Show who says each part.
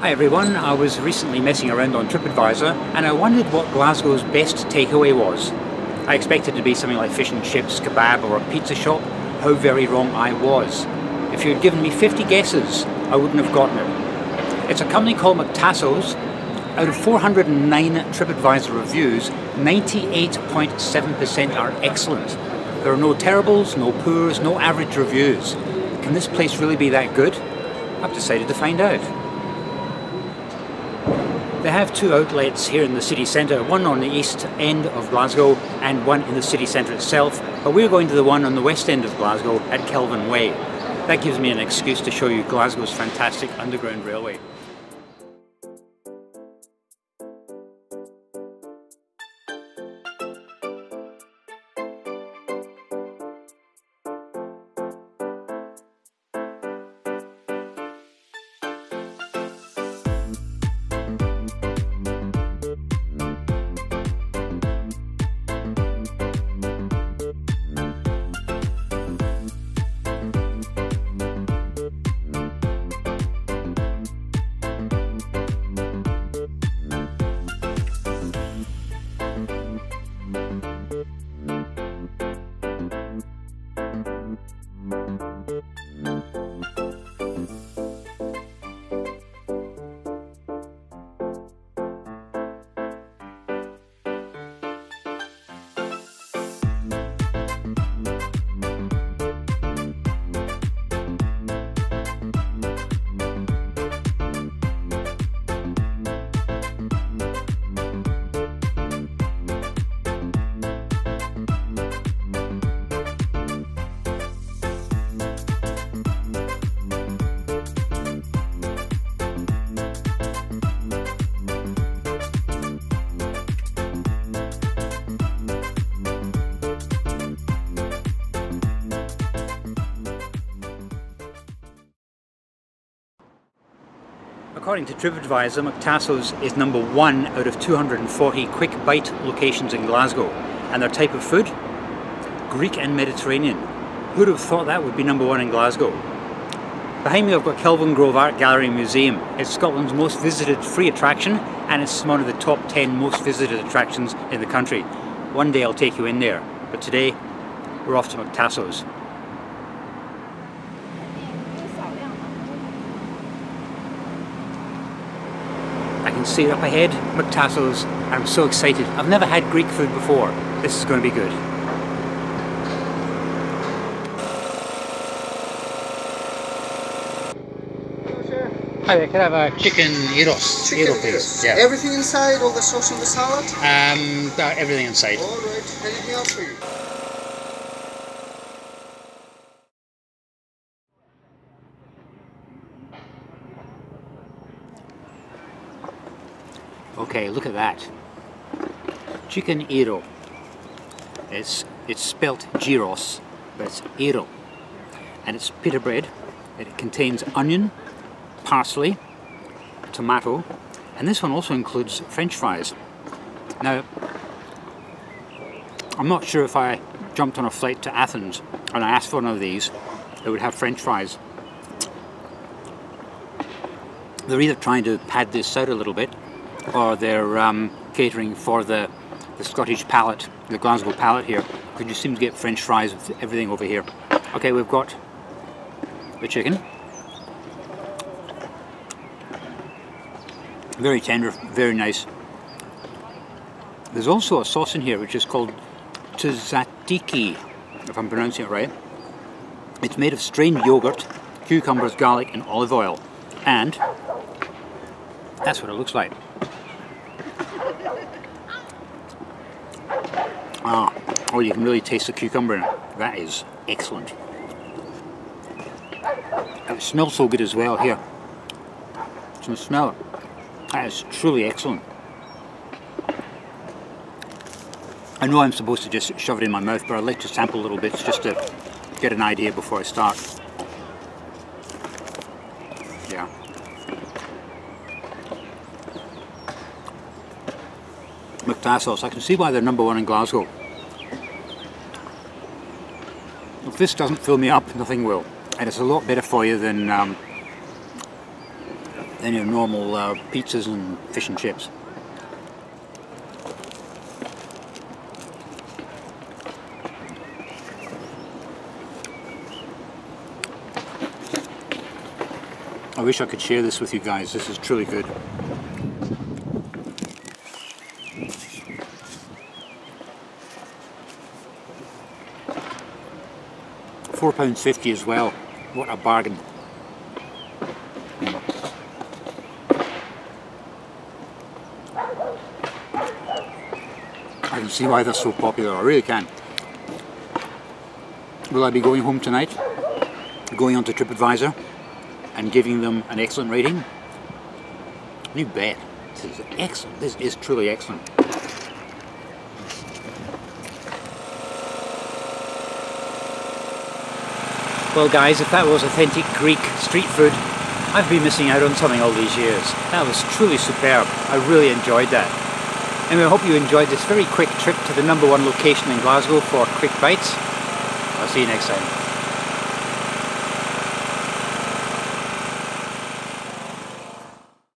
Speaker 1: Hi everyone, I was recently messing around on TripAdvisor and I wondered what Glasgow's best takeaway was. I expected it to be something like fish and chips, kebab or a pizza shop. How very wrong I was. If you had given me 50 guesses, I wouldn't have gotten it. It's a company called MacTassos. Out of 409 TripAdvisor reviews, 98.7% are excellent. There are no terribles, no poors, no average reviews. Can this place really be that good? I've decided to find out. They have two outlets here in the city centre, one on the east end of Glasgow and one in the city centre itself, but we're going to the one on the west end of Glasgow at Kelvin Way. That gives me an excuse to show you Glasgow's fantastic underground railway. According to TripAdvisor, MacTassos is number one out of 240 quick bite locations in Glasgow. And their type of food? Greek and Mediterranean. Who'd have thought that would be number one in Glasgow? Behind me I've got Kelvingrove Art Gallery Museum. It's Scotland's most visited free attraction and it's one of the top 10 most visited attractions in the country. One day I'll take you in there, but today we're off to MacTassos. Can see it up ahead, MacTassos. I'm so excited. I've never had Greek food before. This is going to be good. Hi there, can I have a chicken gyros?
Speaker 2: Chicken
Speaker 1: gyro, please. Yeah.
Speaker 2: Everything inside, all the sauce and the salad?
Speaker 1: Um, everything inside.
Speaker 2: Alright, anything else for you?
Speaker 1: Okay, look at that. Chicken gyro. It's it's spelt gyros, but it's gyro. And it's pita bread. It contains onion, parsley, tomato, and this one also includes french fries. Now, I'm not sure if I jumped on a flight to Athens and I asked for one of these, it would have french fries. They're either trying to pad this out a little bit or they're um, catering for the, the Scottish palate, the Glasgow palate here, because you seem to get French fries with everything over here. Okay, we've got the chicken. Very tender, very nice. There's also a sauce in here which is called tzatziki, if I'm pronouncing it right. It's made of strained yogurt, cucumbers, garlic and olive oil. And that's what it looks like. Ah, oh, you can really taste the cucumber in it. That is excellent. And it smells so good as well here. Can smell it? That is truly excellent. I know I'm supposed to just shove it in my mouth, but I'd like to sample little bits just to get an idea before I start. Yeah. MacTassos, I can see why they're number one in Glasgow. If this doesn't fill me up, nothing will. And it's a lot better for you than um, than your normal uh, pizzas and fish and chips. I wish I could share this with you guys. This is truly good. Four pounds fifty as well. What a bargain. I can see why they're so popular, I really can. Will I be going home tonight? Going onto TripAdvisor and giving them an excellent rating? You bet. This is excellent. This is truly excellent. Well guys, if that was authentic Greek street food, I've been missing out on something all these years. That was truly superb. I really enjoyed that. Anyway, I hope you enjoyed this very quick trip to the number one location in Glasgow for Quick Bites. I'll see you next time.